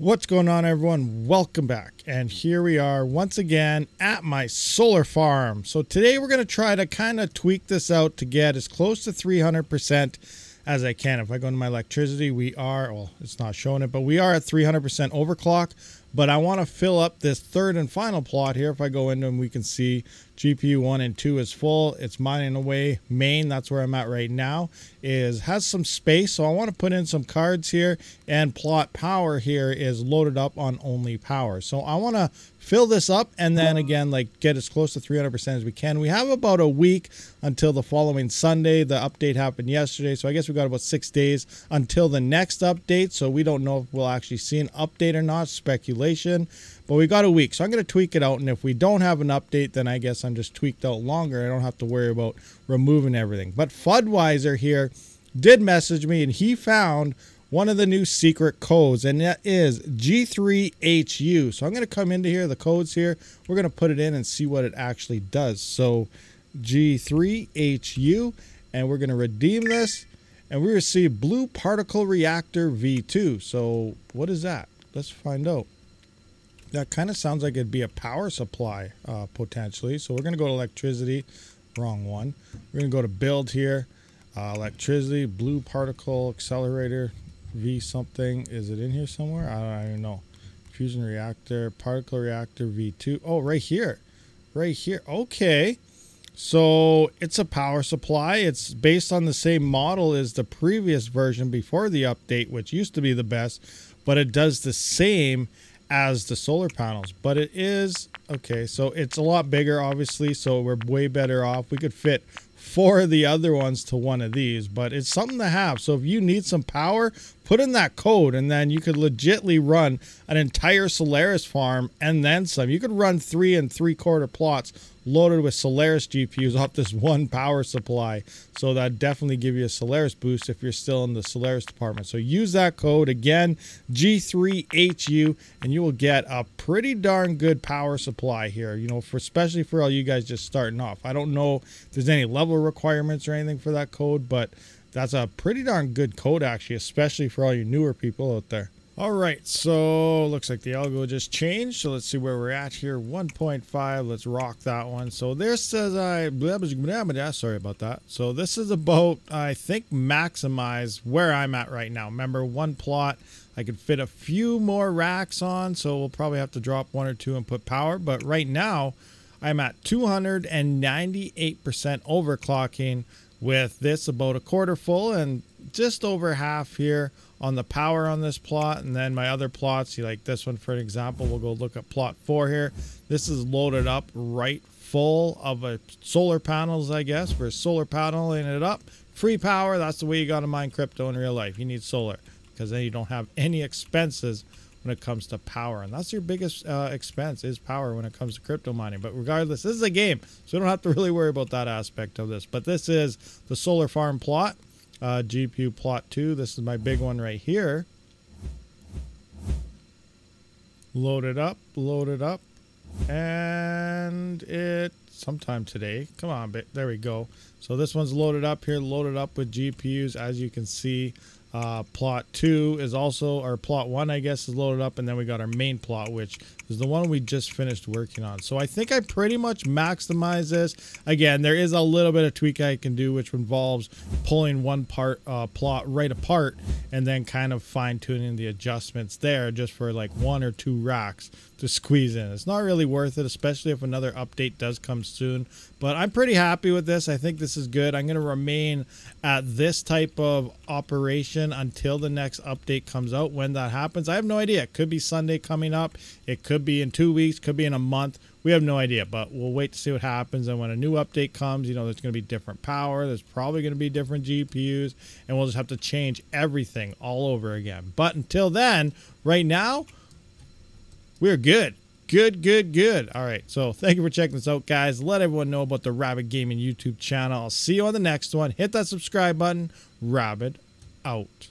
What's going on, everyone? Welcome back. And here we are once again at my solar farm. So today we're going to try to kind of tweak this out to get as close to 300% as I can. If I go into my electricity, we are, well, it's not showing it, but we are at 300% overclock. But I want to fill up this third and final plot here. If I go into them, we can see GPU 1 and 2 is full. It's mining away. Main, that's where I'm at right now, is has some space. So I want to put in some cards here. And plot power here is loaded up on only power. So I want to fill this up and then again like get as close to 300% as we can. We have about a week until the following Sunday. The update happened yesterday. So I guess we got about six days until the next update. So we don't know if we'll actually see an update or not. Speculation. But we got a week, so I'm going to tweak it out. And if we don't have an update, then I guess I'm just tweaked out longer. I don't have to worry about removing everything. But Fudweiser here did message me, and he found one of the new secret codes, and that is G3HU. So I'm going to come into here, the codes here. We're going to put it in and see what it actually does. So G3HU, and we're going to redeem this, and we receive Blue Particle Reactor V2. So what is that? Let's find out. That kind of sounds like it'd be a power supply uh, potentially. So we're going to go to electricity. Wrong one. We're going to go to build here. Uh, electricity, blue particle accelerator, V something. Is it in here somewhere? I don't, I don't know. Fusion reactor, particle reactor V2. Oh, right here. Right here. Okay. So it's a power supply. It's based on the same model as the previous version before the update, which used to be the best, but it does the same as the solar panels, but it is okay. So it's a lot bigger, obviously. So we're way better off. We could fit four of the other ones to one of these, but it's something to have. So if you need some power, put in that code and then you could legitly run an entire Solaris farm and then some. You could run three and three quarter plots loaded with Solaris GPUs off this one power supply. So that definitely give you a Solaris boost if you're still in the Solaris department. So use that code again, G3HU, and you will get a pretty darn good power supply here. You know, for especially for all you guys just starting off. I don't know if there's any level requirements or anything for that code, but that's a pretty darn good code actually, especially for all you newer people out there. All right, so looks like the algo just changed. So let's see where we're at here. 1.5. Let's rock that one. So this says I sorry about that. So this is about I think maximize where I'm at right now. Remember one plot I could fit a few more racks on, so we'll probably have to drop one or two and put power. But right now I'm at 298% overclocking with this about a quarter full and just over half here on the power on this plot and then my other plots you like this one for an example we'll go look at plot four here. This is loaded up right full of a solar panels i guess. We're solar paneling it up. Free power that's the way you got to mine crypto in real life. You need solar because then you don't have any expenses when it comes to power. And that's your biggest uh, expense is power when it comes to crypto mining. But regardless this is a game so you don't have to really worry about that aspect of this. But this is the solar farm plot uh, GPU plot 2. This is my big one right here. Load it up, load it up, and it sometime today. Come on, there we go. So this one's loaded up here, loaded up with GPUs, as you can see. Uh, plot two is also, or plot one, I guess, is loaded up. And then we got our main plot, which is the one we just finished working on. So I think I pretty much maximize this. Again, there is a little bit of tweak I can do, which involves pulling one part uh, plot right apart and then kind of fine tuning the adjustments there just for like one or two racks to squeeze in. It's not really worth it, especially if another update does come soon. But I'm pretty happy with this. I think this is good. I'm going to remain at this type of operation until the next update comes out. When that happens, I have no idea. It could be Sunday coming up. It could be in two weeks, could be in a month. We have no idea, but we'll wait to see what happens. And when a new update comes, you know, there's going to be different power. There's probably going to be different GPUs, and we'll just have to change everything all over again. But until then, right now, we're good. Good, good, good. All right. So thank you for checking this out, guys. Let everyone know about the Rabid Gaming YouTube channel. I'll see you on the next one. Hit that subscribe button. Rabid out.